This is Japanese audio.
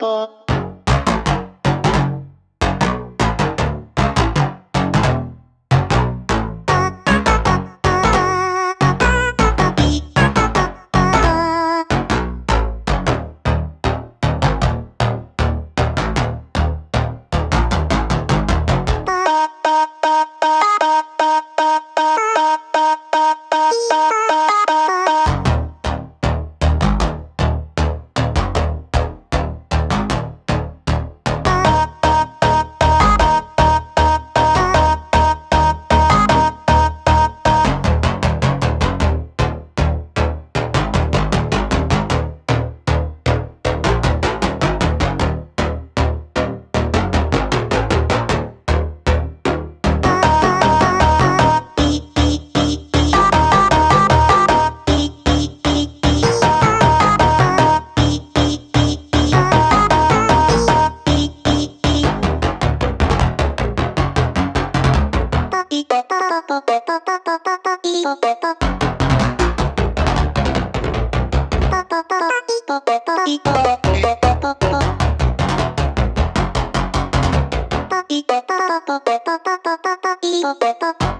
Bye. タタタタタタタイトテタタタタタイトテタイトテタタタイトテタタタタタイトテタ